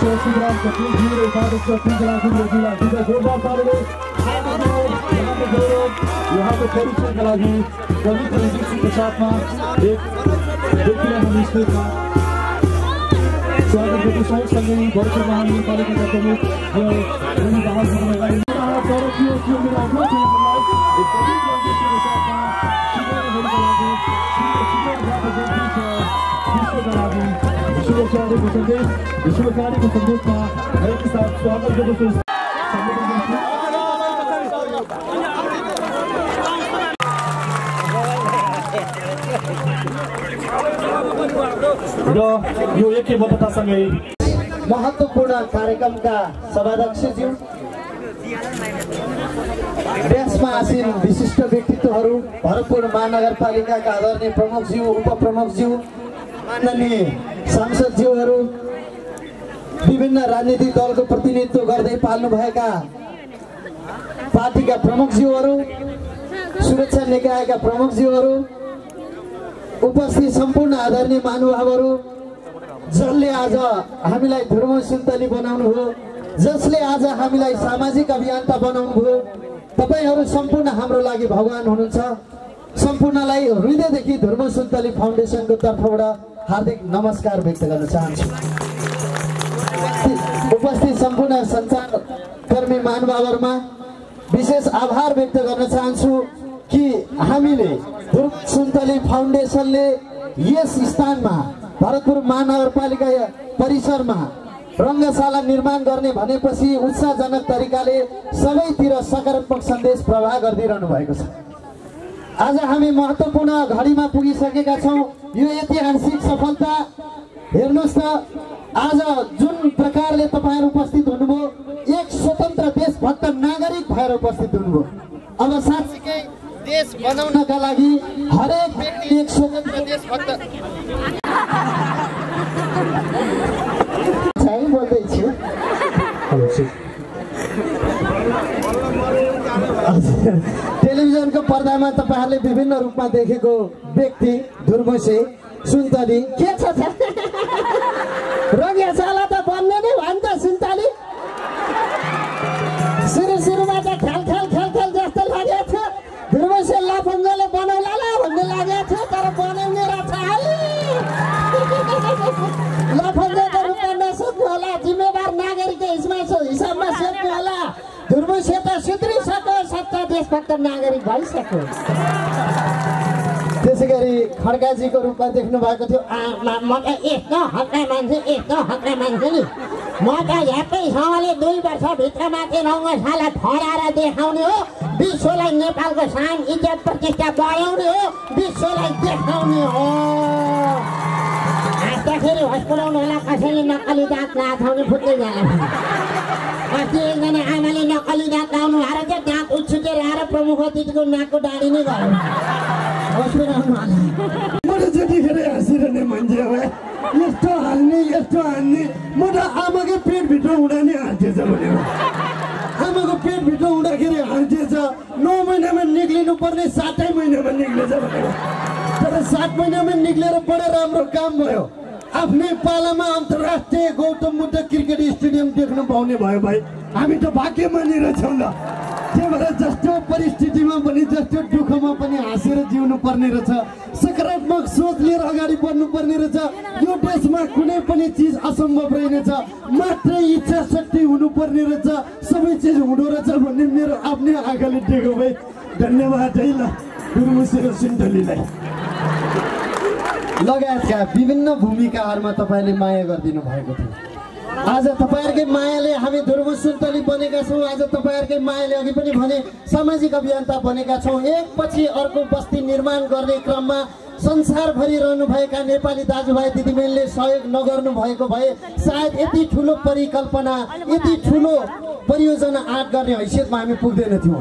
अध्यक्ष शिवराम कपिलजी र उपाध्यक्ष कुञ्जला गुरुजीलाई दुईवटा जोरदार तालीले यहाँको गौरव यहाँको परिचयका लागि पवित्र दीक्षितको साथमा एक व्यक्तिलाई हामी स्टेजमा स्वागत गर्छु सँगसँगै वर्ष महानगरपालिकाका प्रमुख रवि बहादुरलाई तरफीय थियो मेरो आफ्नो टिमलाई एक पवित्र दीक्षितको साथमा सिकाउनहरूको लागि सिकाउनबाट जति छ विश्वका लागि शुभकार्यको सन्देश शुभकार्यको सन्देशमा हरेक साथ स्वागत गर्दछु सम्बोधन गर्छु र यो एकैबद्धतासँगै महत्त्वपूर्ण कार्यक्रमका सभाध्यक्षज्यू व्यासमा आसीन विशिष्ट व्यक्तित्वहरू भरतपुर महानगरपालिकाका आदरणीय प्रमुखज्यू उपप्रमुखज्यू माननीय सांसदज्यूहरू विभिन्न राजनीतिक दलको प्रतिनिधित्व गर्दै पाल्नुभएका पार्टीका प्रमुखज्यूहरू सुरक्षा निकायका प्रमुखज्यूहरू उपस्थित सम्पूर्ण आदरणीय महानुभावहरू जसले आज हामीलाई धर्म सुन्तली बनाउनु भयो जसले आज हामीलाई सामाजिक अभियन्ता बनाउनु भयो तपाईँहरू सम्पूर्ण हाम्रो लागि भगवान् हुनुहुन्छ। सम्पूर्णलाई हृदयदेखि धर्म सुन्तली फाउन्डेसनको तर्फबाट हार्दिक नमस्कार व्यक्त गर्न चाहन्छु। उपस्थित सम्पूर्ण सञ्चारकर्मी महानुभावहरूमा विशेष आभार व्यक्त गर्न चाहन्छु कि हामीले सुन्तली फाउन्डेसनले यस स्थानमा भरतपुर महानगरपालिका परिसरमा रङ्गशाला निर्माण गर्ने भनेपछि उत्साहजनक तरिकाले सबैतिर सकारात्मक सन्देश प्रवाह गरिदिइरहनु भएको छ। आज हामी महत्त्वपूर्ण घडीमा पुगिसकेका छौँ। यो ऐतिहासिक सफलता। हेर्नुहोस् त आज जुन प्रकारले तपाईँहरू उपस्थित हुनुभयो एक स्वतन्त्र देशभक्त नागरिक भएर उपस्थित हुनुभयो। अब साँच्चीकै देश बनाउनका लागि हरेक व्यक्ति एक स्वतन्त्र देशभक्त। बोल्दैछु टेलिभिजनको पर्दामा तपाईँहरूले विभिन्न रूपमा देखेको व्यक्ति धुर्मुसे सुन्तली के छ रङ्गेशाला त बन्ने नै भयो नि त सच्चा देशभक्त नागरिक भइसक्यो। त्यसै गरी खड्गाजीको रूपमा देख्नु भएको थियो म- त यस्तो हक्का मान्छे यस्तो हक्का मान्छे नि। म त झ्याप्पैसँगले दुई वर्षभित्र माथि रङ्गशाला फराएर देखाउने हो। विश्वलाई नेपालको सान इज्जत प्रतिष्ठा बढाउने हो। विश्वलाई देखाउने हो। हाँस्दाखेरि हस्पिटाउनु होला कसैले नक्कली दाँत नआठाउने फुट्दै जाला अस्ति एकजना आमाले नक्कली दाँत लाउनु आएर चाहिँ दाँत उछुटेर आएर प्रमुख अतिथिको नाकको डाँडी नै हो यस्तो हाल्ने यस्तो हान्ने म त आमाकै पेटभित्र हुँदा नि हाँसेछ भनेर आमाको पेटभित्र हुँदाखेरि हाँसेछ नौ महिनामा निक्लिनु पर्ने सातै महिनामा निक्लेछ भनेर तर सात महिनामा निक्लेर बडो राम्रो काम भयो. आफ्नै पालामा अन्तर्राष्ट्रिय गौतम बुद्ध क्रिकेट स्टेडियम देख्न पाउने भयो भाइ हामी त भाग्यमानी रहेछौँ ल। त्यही भएर जस्तो परिस्थितिमा पनि जस्तो दुःखमा पनि हाँसेर जिउनु पर्ने रहेछ। सकारात्मक सोच लिएर अगाडि बढ्नु पर्ने रहेछ। यो देशमा कुनै पनि चिज असम्भव रहेनछ। मात्रै इच्छा शक्ति हुनुपर्ने रहेछ। सबै चिज हुँदो रहेछ भन्ने मेरो आफ्नै आँखाले देखेको भए धन्यवाद है ल। गुरुमुसेर सिन्धलीलाई लगायतका विभिन्न भूमिकाहरूमा तपाईँले माया गरिदिनु भएको थियो। आज तपाईँहरूकै मायाले हामी ध्रुव सुन्तली बनेका छौँ। आज तपाईँहरूकै मायाले अघि पनि भने सामाजिक अभियन्ता बनेका छौँ। एकपछि अर्को बस्ती निर्माण गर्ने क्रममा संसारभरि रहनुभएका नेपाली दाजुभाइ दिदीबहिनीले सहयोग नगर्नु भएको भए सायद यति ठुलो परिकल्पना यति ठुलो परियोजना आँट गर्ने हैसियतमा हामी पुग्दैन थियौँ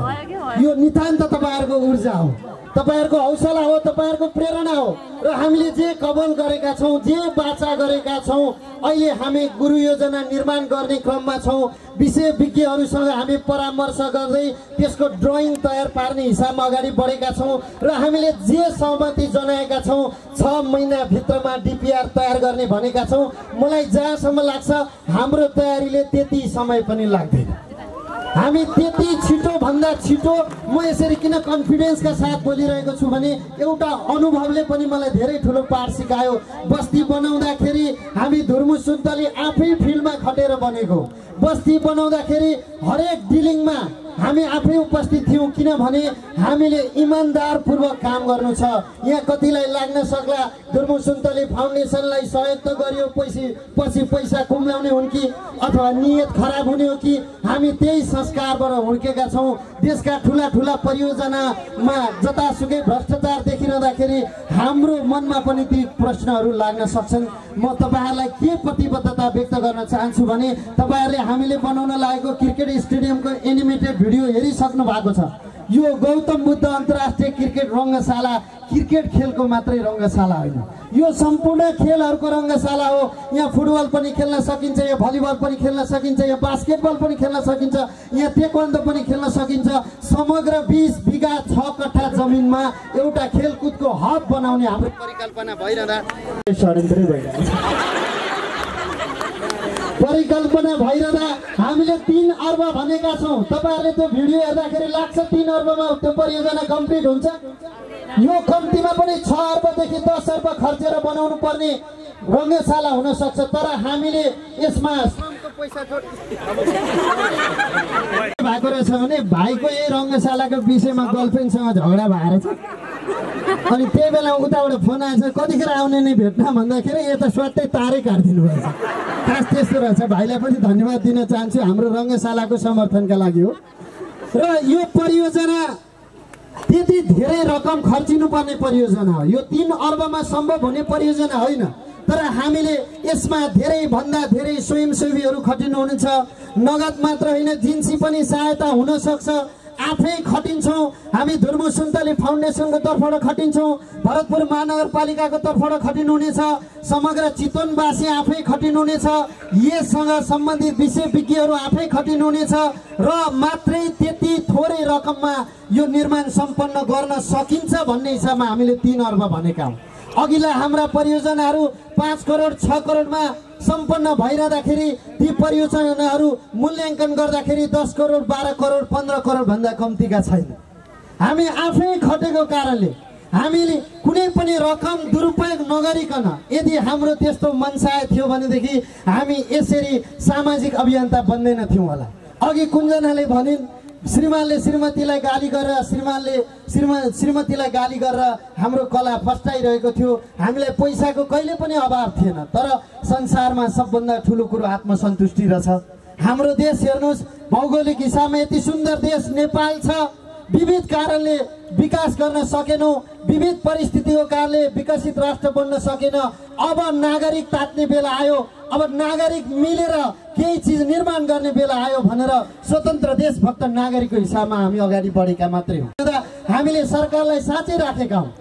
यो नितान्त तपाईँहरूको ऊर्जा हो। तपाईँहरूको हौसला हो तपाईँहरूको प्रेरणा हो र हामीले जे कबल गरेका छौँ जे बाचा गरेका छौँ अहिले हामी गुरु योजना निर्माण गर्ने क्रममा छौँ। विषय विज्ञहरूसँग हामी परामर्श गर्दै त्यसको ड्रइङ तयार पार्ने हिसाबमा अगाडि बढेका छौँ र हामीले जे सहमति जनाएका छौँ छ महिनाभित्रमा डिपिआर तयार गर्ने भनेका छौँ। मलाई जहाँसम्म लाग्छ हाम्रो तयारीले त्यति समय पनि लाग्दैन। हामी त्यति छिटो भन्दा छिटो म यसरी किन कन्फिडेन्सका साथ बोलिरहेको छु भने एउटा अनुभवले पनि मलाई धेरै ठुलो पाठ सिकायो। बस्ती बनाउँदाखेरि हामी धुर्मु सुन्तली आफै फिल्डमा खटेर बनेको। बस्ती बनाउँदाखेरि हरेक डिलिङमा हामी आफै उपस्थित थियौँ किनभने हामीले इमान्दारपूर्वक काम गर्नु छ। यहाँ कतिलाई लाग्न सक्ला धुर्मु सुन्तली फाउन्डेसनलाई सहयोग त गरियो पैसा पछि पैसा कुम्ल्याउने हुन् कि अथवा नियत खराब हुने हो कि हामी त्यही संस्कारबाट हुर्केका छौँ। देशका ठुला ठुला परियोजनामा जतासुकै भ्रष्टाचार देखिरहँदाखेरि हाम्रो मनमा पनि ती प्रश्नहरू लाग्न सक्छन्। म तपाईँहरूलाई के प्रतिबद्धता व्यक्त गर्न चाहन्छु भने तपाईँहरूले हामीले बनाउन लागेको क्रिकेट स्टेडियमको एनिमेटेड भिडियो हेरिसक्नु भएको छ। यो गौतम बुद्ध अन्तर्राष्ट्रिय क्रिकेट रङ्गशाला क्रिकेट खेलको मात्रै रङ्गशाला होइन। यो सम्पूर्ण खेलहरूको रङ्गशाला हो। यहाँ फुटबल पनि खेल्न सकिन्छ यहाँ भलिबल पनि खेल्न सकिन्छ यहाँ बास्केटबल पनि खेल्न सकिन्छ यहाँ तेक्वान्दो पनि खेल्न सकिन्छ। समग्र बिस बिघा छ कट्ठा जमिनमा एउटा खेलकुदको हब बनाउने हाम्रो परिकल्पना भइरहँदा। षड्यन्त्रै परिकल्पना भइरहँदा हामीले तिन अर्ब भनेका छौँ। तपाईँहरूले त्यो भिडियो हेर्दाखेरि लाग्छ तिन अर्बमा त्यो परियोजना कम्प्लिट हुन्छ। यो कम्तीमा पनि छ अर्बदेखि दस अर्ब खर्चेर बनाउनु पर्ने रङ्गशाला हुन सक्छ तर हामीले यसमा भएको रहेछ भने भाइको यही रङ्गशालाको विषयमा गर्लफ्रेन्डसँग झगडा भएर छ। अनि त्यही बेला उताबाट फोन आएछ कतिखेर आउने नै भेट्न? भन्दाखेरि यता स्वाटै तारै काटिदिनु भएछ। खास त्यस्तो रहेछ। भाइलाई पनि धन्यवाद दिन चाहन्छु हाम्रो रङ्गशालाको समर्थनका लागि हो। र यो परियोजना त्यति धेरै रकम खर्चिनुपर्ने परियोजना हो। यो तिन अर्बमा सम्भव हुने परियोजना होइन। तर हामीले यसमा धेरैभन्दा धेरै स्वयंसेवीहरू खटिनुहुनेछ। नगद मात्र होइन जिन्सी पनि सहायता हुनसक्छ आफै खटिन्छौँ। हामी धुर्मु सुन्तली फाउन्डेसनको तर्फबाट खटिन्छौँ। भरतपुर महानगरपालिकाको तर्फबाट खटिनुहुनेछ। समग्र चितवनवासी आफै खटिनुहुनेछ। यससँग सम्बन्धित विषय विज्ञहरू आफै खटिनुहुनेछ। र मात्रै त्यति थोरै रकममा यो निर्माण सम्पन्न गर्न सकिन्छ भन्ने हिसाबमा हामीले तिन अर्ब भनेका हौँ। अघिल्ला हाम्रा परियोजनाहरू पाँच करोड छ करोडमा सम्पन्न भइरहँदाखेरि ती परियोजनाहरू मूल्याङ्कन गर्दाखेरि दस करोड बाह्र करोड पन्ध्र करोडभन्दा कम्तीका छैन। हामी आफै खटेको कारणले हामीले कुनै पनि रकम दुरुपयोग नगरिकन यदि हाम्रो त्यस्तो मनसाय थियो भनेदेखि हामी यसरी सामाजिक अभियन्ता बन्दैन थियौँ होला। अघि कुञ्जनाले भनिन् श्रीमानले श्रीमतीलाई गाली गरेर श्रीमानले श्रीमा श्रीमतीलाई गाली गरेर हाम्रो कला फस्टाइरहेको थियो। हामीलाई पैसाको कहिले पनि अभाव थिएन तर संसारमा सबभन्दा ठुलो कुरो आत्मसन्तुष्टि रहेछ। हाम्रो देश हेर्नुहोस् भौगोलिक हिसाबमा यति सुन्दर देश नेपाल छ। विविध कारणले विकास गर्न सकेनौँ विविध परिस्थितिको कारणले विकसित राष्ट्र बन्न सकेन। अब नागरिक तात्ने बेला आयो अब नागरिक मिलेर केही चिज निर्माण गर्ने बेला आयो भनेर स्वतन्त्र देशभक्त नागरिकको हिसाबमा हामी अगाडि बढेका मात्रै हौँ। हामीले सरकारलाई साँच्चै राखेका हौँ।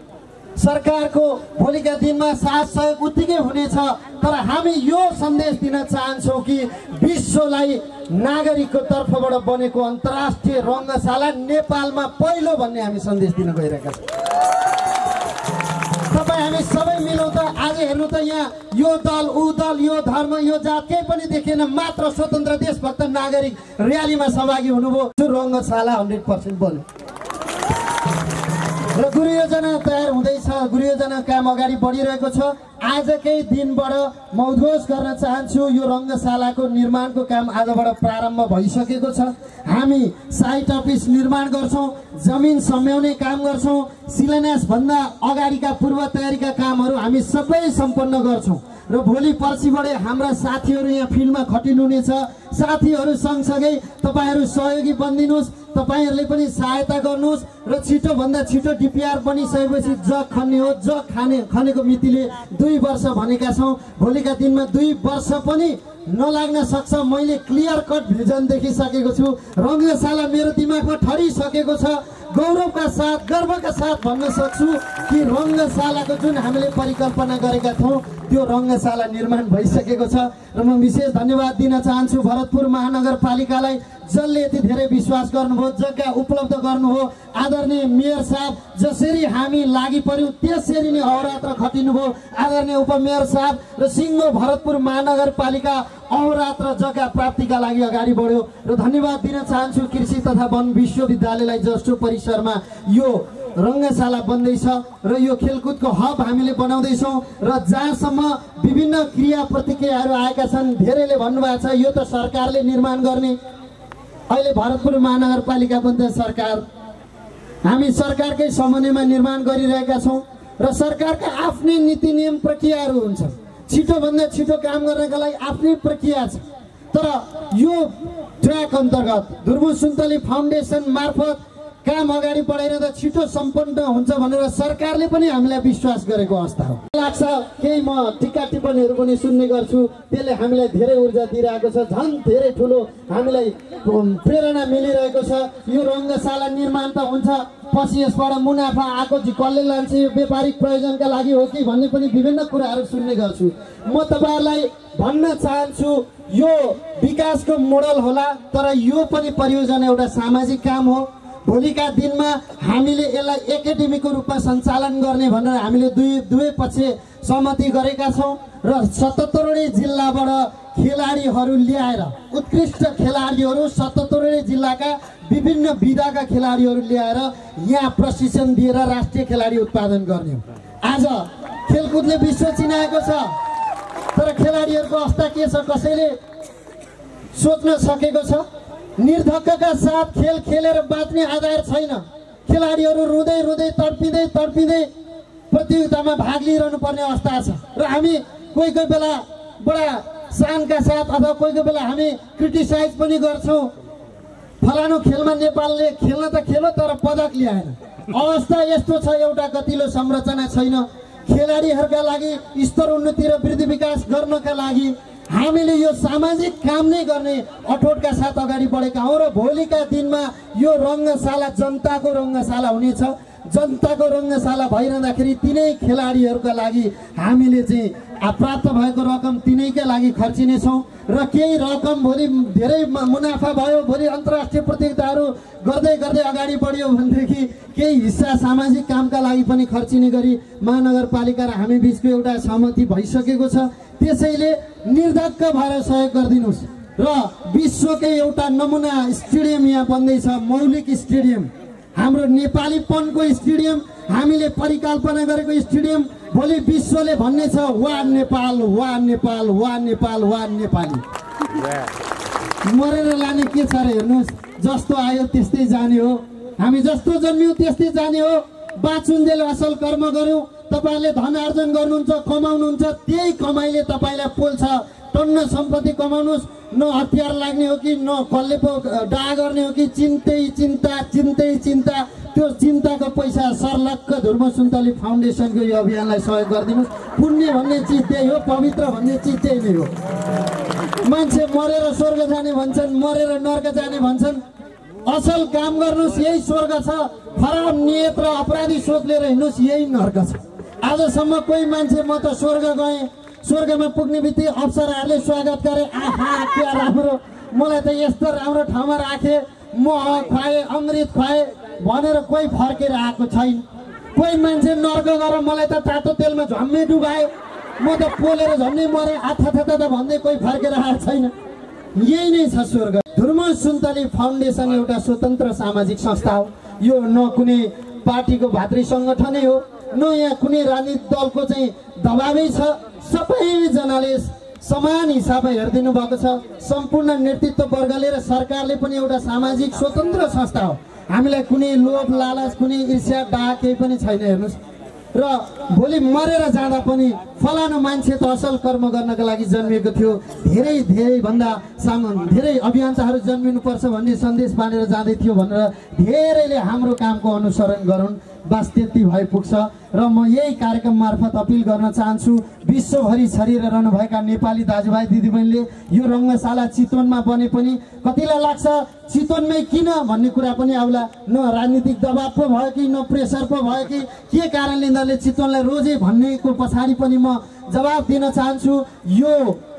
सरकारको भोलिका दिनमा साथ सहयोग उत्तिकै हुनेछ तर हामी यो सन्देश दिन चाहन्छौँ कि विश्वलाई नागरिकको तर्फबाट बनेको अन्तर्राष्ट्रिय रङ्गशाला नेपालमा पहिलो भन्ने हामी सन्देश दिन गइरहेका छौँ। तपाईँ हामी सबै मिलौँ त आज हेर्नु त यहाँ यो दल ऊ दल यो धर्म यो जात केही पनि देखिएन मात्र स्वतन्त्र देशभक्त नागरिक र्यालीमा सहभागी हुनुभयो। रङ्गशाला हन्ड्रेड पर्सेन्ट बन्यो। र गुरु योजना तयार हुँदैछ। गुरु योजना काम अगाडि बढिरहेको छ। आजकै दिनबाट म उद्घोष गर्न चाहन्छु यो रङ्गशालाको निर्माणको काम आजबाट प्रारम्भ भइसकेको छ। हामी साइट अफिस निर्माण गर्छौँ जमिन सम्याउने काम गर्छौँ शिलान्यासभन्दा अगाडिका पूर्व तयारीका कामहरू हामी सबै सम्पन्न गर्छौँ। र भोलि पर्सिबाट हाम्रा साथीहरू यहाँ फिल्डमा खटिनुहुनेछ। साथीहरू सँगसँगै तपाईँहरू सहयोगी बनिदिनुहोस् तपाईँहरूले पनि सहायता गर्नुहोस् र छिटोभन्दा छिटो डिपिआर बनिसकेपछि जग खन्ने हो जग खाने खनेको मितिले दुई वर्ष भनेका छौँ। भोलिका दिनमा दुई वर्ष पनि नलाग्न सक्छ। मैले क्लियर कट भिजन देखिसकेको छु। रङ्गशाला मेरो दिमागमा ठरिसकेको छ। गौरवका साथ गर्वका साथ भन्न सक्छु कि रङ्गशालाको जुन हामीले परिकल्पना गरेका थियौँ त्यो रङ्गशाला निर्माण भइसकेको छ र म विशेष धन्यवाद दिन चाहन्छु भरतपुर महानगरपालिकालाई जसले यति धेरै विश्वास गर्नुभयो जग्गा उपलब्ध गर्नुभयो। आदरणीय मेयर साहब जसरी हामी लागि पर्यौँ त्यसरी नै अहोरात्र खटिनुभयो। आदरणीय उपमेयर साहब र सिङ्गो भरतपुर महानगरपालिका अहोरात्र जग्गा प्राप्तिका लागि अगाडि बढ्यो र धन्यवाद दिन चाहन्छु कृषि तथा वन विश्वविद्यालयलाई जस्तो परिसरमा यो रङ्गशाला बन्दैछ र यो खेलकुदको हब हामीले बनाउँदैछौँ र जहाँसम्म विभिन्न क्रिया प्रतिक्रियाहरू आएका छन् धेरैले भन्नुभएको छ यो त सरकारले निर्माण गर्ने। अहिले भरतपुर महानगरपालिका त सरकार हामी सरकारकै समन्वयमा निर्माण गरिरहेका छौँ र सरकारका आफ्नै नीति नियम प्रक्रियाहरू हुन्छ छिटोभन्दा छिटो काम गर्नका लागि आफ्नै प्रक्रिया छ। तर यो ट्र्याक अन्तर्गत ध्रुव सुन्तली फाउन्डेसन मार्फत काम अगाडि बढेर त छिटो सम्पन्न हुन्छ भनेर सरकारले पनि हामीलाई विश्वास गरेको अवस्था हो। लाग्छ केही म टिका टिप्पणीहरू पनि सुन्ने गर्छु। त्यसले हामीलाई धेरै ऊर्जा दिइरहेको छ। झन् धेरै ठुलो हामीलाई प्रेरणा मिलिरहेको छ। यो रङ्गशाला निर्माण त हुन्छ। पछि यसबाट मुनाफा आएको कसले लान्छ यो व्यापारिक प्रयोजनका लागि हो कि भन्ने पनि विभिन्न कुराहरू सुन्ने गर्छु। म तपाईँहरूलाई भन्न चाहन्छु यो विकासको मोडल होला तर यो पनि परियोजना एउटा सामाजिक काम हो। भोलिका दिनमा हामीले यसलाई एकाडेमीको रूपमा सञ्चालन गर्ने भनेर हामीले दुई दुवै पक्ष सहमति गरेका छौँ र सतहत्तरवटै जिल्लाबाट खेलाडीहरू ल्याएर उत्कृष्ट खेलाडीहरू सतहत्तरवटै जिल्लाका विभिन्न विधाका खेलाडीहरू ल्याएर यहाँ प्रशिक्षण दिएर राष्ट्रिय खेलाडी उत्पादन गर्ने हो। आज खेलकुदले विश्व चिनाएको छ तर खेलाडीहरूको अवस्था के छ कसैले सोच्न सकेको छ? निर्धक्कका साथ खेल खेलेर बाँच्ने आधार छैन। खेलाडीहरू रुँदै रुँदै तडपिँदै तडपिँदै प्रतियोगितामा भाग लिइरहनु पर्ने अवस्था छ। र हामी कोही कोही बेला बडा सानका साथ अथवा कोही कोही बेला हामी क्रिटिसाइज पनि गर्छौँ। फलानु खेलमा नेपालले खेल्न त खेल्यो तर पदक ल्याएन। अवस्था यस्तो छ एउटा गतिलो संरचना छैन। खेलाडीहरूका लागि स्तर उन्नति र वृद्धि विकास गर्नका लागि हामीले यो सामाजिक काम नै गर्ने अठोटका साथ अगाडि बढेका हौँ र भोलिका दिनमा यो रङ्गशाला जनताको रङ्गशाला हुनेछ। जनताको रङ्गशाला भइरहँदाखेरि तिनै खेलाडीहरूका लागि हामीले चाहिँ प्राप्त भएको रकम तिनैका लागि खर्चिनेछौँ र केही रकम भोलि धेरै मुनाफा भयो भोलि अन्तर्राष्ट्रिय प्रतियोगिताहरू गर्दै गर्दै अगाडि बढ्यो भनेदेखि केही हिस्सा सामाजिक कामका लागि पनि खर्चिने गरी महानगरपालिका र हामी बिचको एउटा सहमति भइसकेको छ। त्यसैले निर्धक्क भएर सहयोग गरिदिनुहोस्। र विश्वकै एउटा नमुना स्टेडियम यहाँ बन्दैछ मौलिक स्टेडियम। हाम्रो नेपालीपनको स्टेडियम हामीले परिकल्पना गरेको स्टेडियम भोलि विश्वले भन्ने छ वा नेपाल वा नेपाल वा नेपाल वा नेपाली। मरेर लाने के छ र हेर्नुहोस् जस्तो आयो त्यस्तै जाने हो। हामी जस्तो जन्मियौँ त्यस्तै जाने हो। बाँचुन्जेल असल कर्म गऱ्यौँ। तपाईँहरूले धन आर्जन गर्नुहुन्छ कमाउनुहुन्छ त्यही कमाइले तपाईँलाई पोल्छ। टन्न सम्पत्ति कमाउनुहोस्। न हतियार लाग्ने हो कि न कसले पो डा गर्ने हो कि चिन्तै चिन्ता चिन्तै चिन्ता। त्यो चिन्ताको पैसा सर्लक्क धुर्म सुन्तली फाउन्डेसनको यो अभियानलाई सहयोग गरिदिनुहोस्। पुण्य भन्ने चिज त्यही हो पवित्र भन्ने चिज त्यही नै हो। मान्छे मरेर स्वर्ग जाने भन्छन् मरेर नर्क जाने भन्छन्। असल काम गर्नुहोस् यही स्वर्ग छ। खराब नियत र अपराधी सोच लिएर हिँड्नुहोस् यही नर्क छ। आजसम्म कोही मान्छे म त स्वर्ग गएँ। स्वर्गमा पुग्ने बित्तिकै अप्सराहरूले स्वागत गरे। आहा क्या राम्रो। मलाई त यस्तो राम्रो ठाउँमा राखे। मह खुवाएँ अमृत खुवाएँ भनेर कोही फर्केर आएको छैन। कोही मान्छे नर्क गएर मलाई त तातो तेलमा झम्मै डुबाए। म त पोलेर झन्डै मरेँ। आथा थाथा त भन्दै कोही फर्केर आएको छैन। यही नै छ स्वर्ग। धुर्म सुन्तली फाउन्डेसन एउटा स्वतन्त्र सामाजिक संस्था हो। यो न कुनै पार्टीको भातृ सङ्गठनै हो। न यहाँ कुनै राजनीतिक दलको चाहिँ दबावै छ। सबैजनाले समान हिसाबमा हेरिदिनु भएको छ। सम्पूर्ण नेतृत्व वर्गले र सरकारले पनि एउटा सामाजिक स्वतन्त्र संस्था हो। हामीलाई कुनै लोभ लालच कुनै ईर्ष्या डाह केही पनि छैन हेर्नुहोस्। र भोलि मरेर जाँदा पनि फलानु मान्छे त असल कर्म गर्नको लागि जन्मिएको थियो। धेरै धेरै भन्दा साम धेरै अभियन्ताहरू जन्मिनुपर्छ भन्ने सन्देश बाँडेर जाँदै थियो भनेर धेरैले हाम्रो कामको अनुसरण गरून्। बास त्यति भए पुग्छ र म यही कार्यक्रम मार्फत अपिल गर्न चाहन्छु विश्वभरि छरिएर रहनुभएका नेपाली दाजुभाइ दिदीबहिनीले यो रङ्गशाला चितवनमा बने पनि कतिलाई लाग्छ चितवनमै किन भन्ने कुरा पनि आउला। न राजनीतिक दबाब पो भयो कि न प्रेसर पो भयो कि के कारणले यिनीहरूले चितवनलाई रोजे भन्नेको पछाडि पनि म जवाब दिन चाहन्छु यो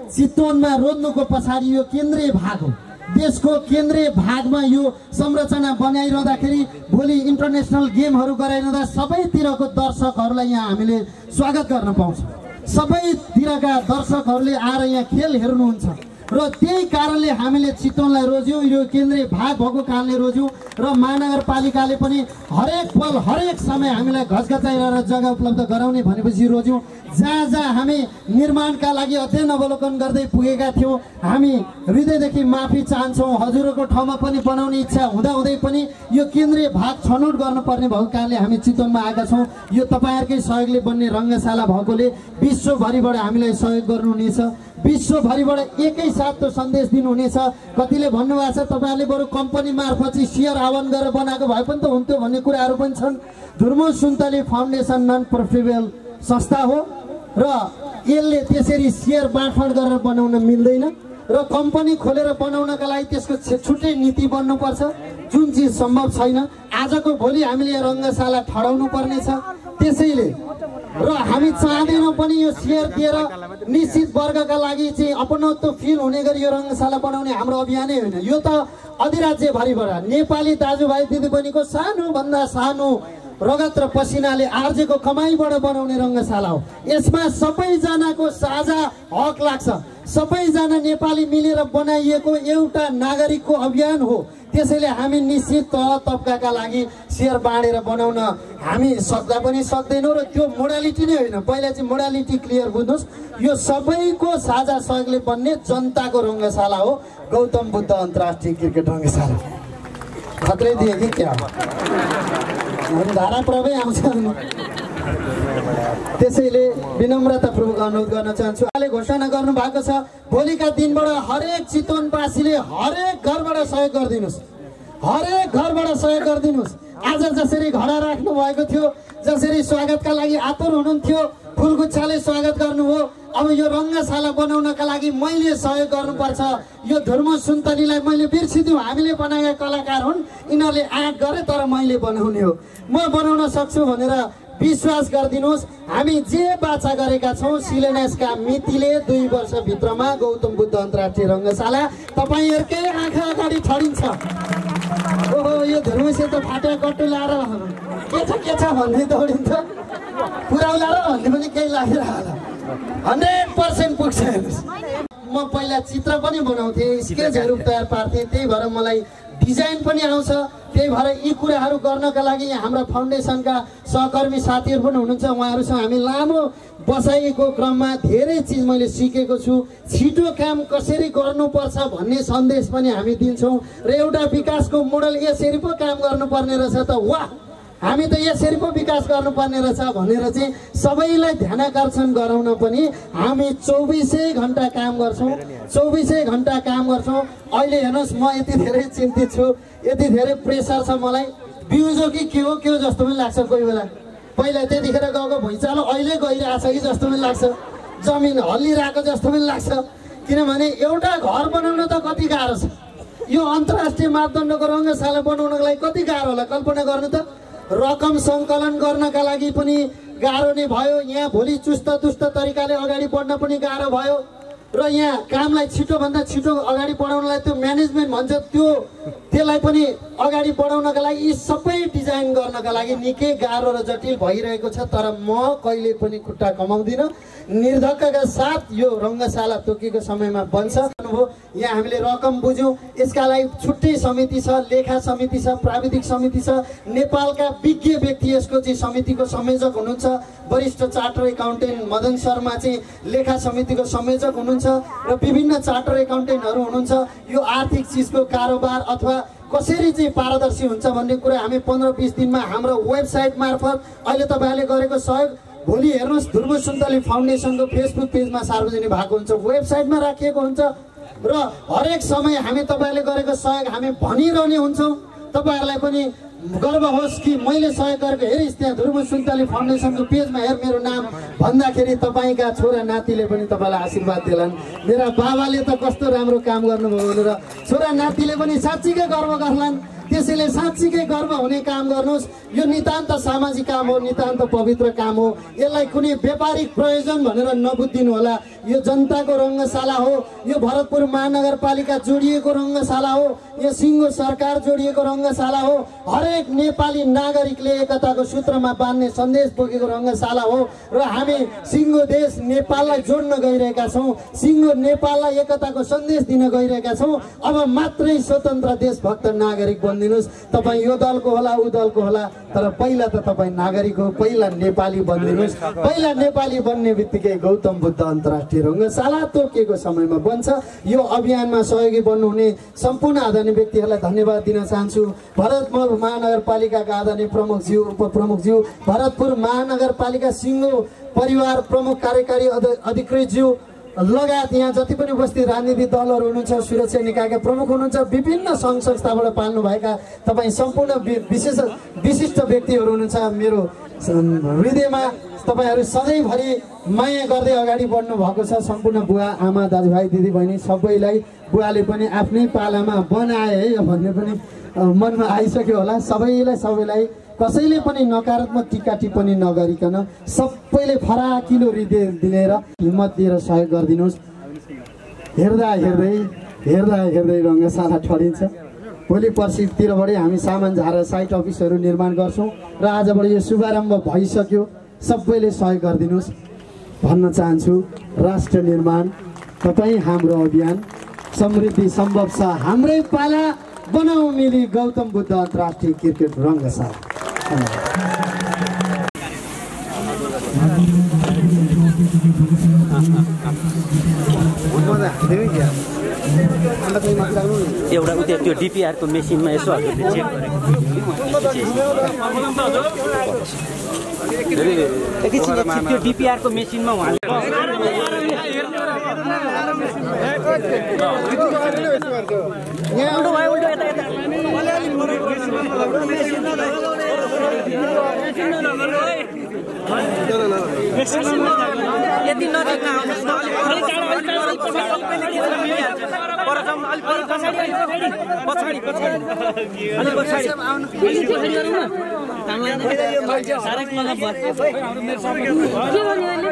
चितवनमा रोज्नुको पछाडि यो केन्द्रीय भाग हो। देशको केन्द्रीय भागमा यो संरचना बनाइरहँदाखेरि भोलि इन्टरनेसनल गेमहरू गराइरहँदा सबैतिरको दर्शकहरूलाई यहाँ हामीले स्वागत गर्न पाउँछौँ। सबैतिरका दर्शकहरूले आएर यहाँ खेल हेर्नुहुन्छ। र त्यही कारणले हामीले चितवनलाई रोज्यौँ। यो केन्द्रीय भाग भएको कारणले रोज्यौँ र महानगरपालिकाले पनि हरेक पल हरेक समय हामीलाई घचघचाइरहेर जग्गा उपलब्ध गराउने भनेपछि रोज्यौँ। जहाँ जहाँ हामी निर्माणका लागि अध्ययन अवलोकन गर्दै पुगेका थियौँ हामी हृदयदेखि माफी चाहन्छौँ। हजुरहरूको ठाउँमा पनि बनाउने इच्छा हुँदाहुँदै पनि यो केन्द्रीय भाग छनौट गर्नुपर्ने भएको कारणले हामी चितवनमा आएका छौँ। यो तपाईँहरूकै सहयोगले बन्ने रङ्गशाला भएकोले विश्वभरिबाट हामीलाई सहयोग गर्नुहुनेछ। विश्वभरिबाट एकैसाथ त्यो सन्देश दिनुहुनेछ। कतिले भन्नुभएको छ तपाईँहरूले बरु कम्पनी मार्फत चाहिँ सेयर आह्वान गरेर बनाएको भए पनि त हुन्थ्यो भन्ने कुराहरू पनि छन्। Dhurmu Suntali foundation non profitable संस्था हो र यसले त्यसरी सेयर बाँडफाँड गरेर बनाउन मिल्दैन र कम्पनी खोलेर बनाउनका लागि त्यसको छुट्टै नीति बन्नुपर्छ। जुन चिज सम्भव छैन आजको भोलि हामीले रङ्गशाला ठडाउनु पर्नेछ। त्यसैले र हामी चाहँदैनौँ पनि यो सेयर दिएर निश्चित वर्गका लागि चाहिँ अपनत्व फिल हुने गरी यो रङ्गशाला बनाउने हाम्रो अभियानै होइन। यो त अधिराज्यभरिबाट नेपाली दाजुभाइ दिदीबहिनीको सानोभन्दा सानो रगत र पसिनाले आर्जेको कमाइबाट बनाउने रङ्गशाला हो। यसमा सबैजनाको साझा हक लाग्छ। सबैजना नेपाली मिलेर बनाइएको एउटा नागरिकको अभियान हो। त्यसैले हामी निश्चित तह तब्काका लागि सेयर बाँडेर बनाउन हामी सक्दा पनि सक्दैनौँ र त्यो मोडालिटी नै होइन। पहिला चाहिँ मोडालिटी क्लियर बुझ्नुहोस्। यो सबैको साझा सहयोगले बन्ने जनताको रङ्गशाला हो। गौतम बुद्ध अन्तर्राष्ट्रिय क्रिकेट रङ्गशाला। खत्रै दिए कि क्या? धारा प्रभै आउँछ त्यसैले विनम्रतापूर्वक अनुरोध गर्न चाहन्छु। उहाँले घोषणा गर्नु भएको छ भोलिका दिनबाट हरेक चितवनवासीले हरेक घरबाट सहयोग गरिदिनुहोस्। हरेक घरबाट सहयोग गरिदिनुहोस्। आज जसरी घडा राख्नु भएको थियो जसरी स्वागतका लागि आतुर हुनुहुन्थ्यो फुलगुच्छाले स्वागत गर्नुभयो अब यो रङ्गशाला बनाउनका लागि मैले सहयोग गर्नुपर्छ। यो धर्म सुन्तलीलाई मैले बिर्सिदिउँ। हामीले बनाएका कलाकार हुन्। यिनीहरूले आँट गरे तर मैले बनाउने हो। म बनाउन सक्छु भनेर विश्वास गरिदिनुहोस्। हामी जे बाछा गरेका छौँ शिलान्यासका मितिले दुई वर्षभित्रमा गौतम बुद्ध अन्तर्राष्ट्रिय रङ्गशाला तपाईँहरूकै आँखा अगाडि ठडिन्छ ओहो यो धर्मसे त फाटा कट्टु लाएर के छ के छ भन्दै दौडिन्छ। पुऱ्याउला र भन्ने पनि केही लागेर होला हन्ड्रेड पर्सेन्ट पुग्छ। म पहिला चित्र पनि बनाउँथेँ स्केचहरू तयार पार्थेँ त्यही भएर मलाई डिजाइन पनि आउँछ। त्यही भएर यी कुराहरू गर्नका लागि यहाँ हाम्रा फाउन्डेसनका सहकर्मी साथीहरू पनि हुनुहुन्छ। उहाँहरूसँग हामी लामो बसाइएको क्रममा धेरै चिज मैले सिकेको छु। छिटो काम कसरी गर्नुपर्छ भन्ने सन्देश पनि हामी दिन्छौँ। र एउटा विकासको मोडल यसरी पो काम गर्नुपर्ने रहेछ त वाह! हामी त यसरी पो विकास गर्नुपर्ने रहेछ भनेर चाहिँ सबैलाई ध्यानकर्षण गराउन पनि हामी चौबिसै घन्टा काम गर्छौँ। चौबिसै घन्टा काम गर्छौँ। अहिले हेर्नुहोस् म यति धेरै चिन्तित छु। यति धेरै प्रेसर छ मलाई। बिउजो कि के हो के हो जस्तो पनि लाग्छ कोही बेला। पहिला त्यतिखेर गएको भुइँचालो अहिले गइरहेको छ कि जस्तो पनि लाग्छ। जमिन हल्लिरहेको जस्तो पनि लाग्छ। किनभने एउटा घर बनाउन त कति गाह्रो छ। यो अन्तर्राष्ट्रिय मापदण्डको रङ्गशाला बनाउनको लागि कति गाह्रो होला कल्पना गर्नु त। रकम सङ्कलन गर्नका लागि पनि गाह्रो नै भयो। यहाँ भोलि चुस्त तुस्त तरिकाले अगाडि बढ्न पनि गाह्रो भयो। र यहाँ कामलाई छिटोभन्दा छिटो अगाडि बढाउनलाई त्यो म्यानेजमेन्ट भन्छ त्यो त्यसलाई पनि अगाडि बढाउनका लागि यी सबै डिजाइन गर्नका लागि निकै गाह्रो र जटिल भइरहेको छ तर म कहिले पनि खुट्टा कमाउँदिनँ। निर्धक्कका साथ यो रङ्गशाला तोकेको समयमा बन्छ। हो यहाँ हामीले रकम बुझ्यौँ। यसका लागि छुट्टै समिति छ लेखा समिति छ प्राविधिक समिति छ। नेपालका विज्ञ व्यक्ति यसको चाहिँ समितिको संयोजक हुनुहुन्छ। वरिष्ठ चार्टर एकाउन्टेन्ट मदन शर्मा चाहिँ लेखा समितिको संयोजक हुनुहुन्छ। र विभिन्न चार्टर एकाउन्टेन्टहरू हुनुहुन्छ। यो आर्थिक चिजको कारोबार अथवा कसरी चाहिँ पारदर्शी हुन्छ भन्ने कुरा हामी पन्ध्र बिस दिनमा हाम्रो वेबसाइट मार्फत अहिले तपाईँहरूले गरेको सहयोग। भोलि हेर्नुहोस् ध्रुव सुन्तली फाउन्डेसनको फेसबुक पेजमा सार्वजनिक भएको हुन्छ वेबसाइटमा राखिएको हुन्छ। र हरेक समय हामी तपाईँहरूले गरेको सहयोग हामी भनिरहने हुन्छौँ। तपाईँहरूलाई पनि गर्व होस् कि मैले सहयोग गरेको हेरिस् त्यहाँ ध्रुव सुन्तली फाउन्डेसनको पेजमा हेर मेरो नाम। भन्दाखेरि तपाईँका छोरा नातिले पनि तपाईँलाई आशीर्वाद दिलान्। मेरा बाबाले त कस्तो राम्रो काम गर्नुभयो भनेर छोरा नातिले पनि साँच्चीकै गर्व गर्लान्। त्यसैले साँच्चीकै गर्व हुने काम गर्नुहोस्। यो नितान्त सामाजिक काम हो नितान्त पवित्र काम हो। यसलाई कुनै व्यापारिक प्रयोजन भनेर नबुझिदिनु होला। यो जनताको रङ्गशाला हो। यो भरतपुर महानगरपालिका जोडिएको रङ्गशाला हो। यो सिङ्गो सरकार जोडिएको रङ्गशाला हो। हरेक नेपाली नागरिकले एकताको सूत्रमा बाँध्ने सन्देश बोकेको रङ्गशाला हो र हामी सिङ्गो देश नेपाललाई जोड्न गइरहेका छौँ। सिङ्गो नेपाललाई एकताको सन्देश दिन गइरहेका छौँ। अब मात्रै स्वतन्त्र देशभक्त नागरिक बनिदिनुहोस् तपाईँ यो दलको होला ऊ दलको होला तर पहिला त तपाईँ नागरिक हो पहिला नेपाली बनिदिनुहोस् पहिला नेपाली बन्ने बित्तिकै गौतम बुद्ध अन्तर्राष्ट्रिय रङ्गशाला तोकिएको समयमा बन्छ। यो अभियानमा सहयोगी बन्नुहुने सम्पूर्ण आदरणीय व्यक्तिहरूलाई धन्यवाद दिन चाहन्छु। भरतपुर महानगरपालिकाका आदरणीय प्रमुखज्यू उपप्रमुखज्यू भरतपुर महानगरपालिका सिङ्गो परिवार प्रमुख कार्यकारी अध- अधिकृतज्यू लगायत यहाँ जति पनि उपस्थित राजनीतिक दलहरू हुनुहुन्छ सुरक्षा निकायका प्रमुख हुनुहुन्छ विभिन्न सङ्घ संस्थाबाट पाल्नुभएका तपाईँ सम्पूर्ण विशेष विशिष्ट व्यक्तिहरू हुनुहुन्छ मेरो हृदयमा तपाईँहरू सधैँभरि माया गर्दै अगाडि बढ्नु भएको छ। सम्पूर्ण बुवा आमा दाजुभाइ दिदीबहिनी सबैलाई बुवाले पनि आफ्नै पालामा बनाए है भन्ने पनि मनमा आइसक्यो होला। सबैलाई सबैलाई कसैले पनि नकारात्मक टिका टिप्पणी नगरिकन सबैले फराकिलो हृदय दिएर हिम्मत दिएर सहयोग गरिदिनुहोस्। हेर्दा हेर्दै हेर्दा हेर्दै रङ्गशाला ठडिन्छ। भोलि पर्सितिरबाटै हामी सामान झारेर साइट अफिसहरू निर्माण गर्छौँ र आजबाट यो शुभारम्भ भइसक्यो। सबैले सहयोग गरिदिनुहोस् भन्न चाहन्छु राष्ट्र निर्माण तपाईँ हाम्रो अभियान समृद्धि सम्भव छ। हाम्रै पाला बनाऊ मिली गौतम बुद्ध अन्तर्राष्ट्रिय क्रिकेट रङ्गशाला। एउटा उता त्यो डिपिआरको मेसिनमा यसो हजुरले चेक गरेको एकैछिन त्यो डिपिआरको मेसिनमा उहाँले उल्टो भयो उल्टो यता नजिक नआउनुहोस् न,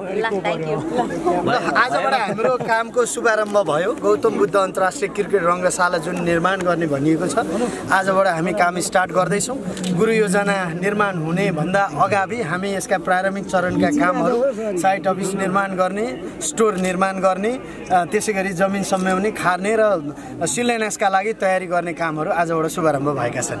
ल आजबाट हाम्रो कामको शुभारम्भ भयो। गौतम बुद्ध अन्तर्राष्ट्रिय क्रिकेट रङ्गशाला जुन निर्माण गर्ने भनिएको छ आजबाट हामी काम स्टार्ट गर्दैछौँ। गुरु योजना निर्माण हुने भन्दा अगावि हामी यसका प्रारम्भिक चरणका कामहरू साइट अफिस निर्माण गर्ने स्टोर निर्माण गर्ने त्यसै गरी जमिन सम्याउने खार्ने र शिलान्यासका लागि तयारी गर्ने कामहरू आजबाट शुभारम्भ भएका छन्।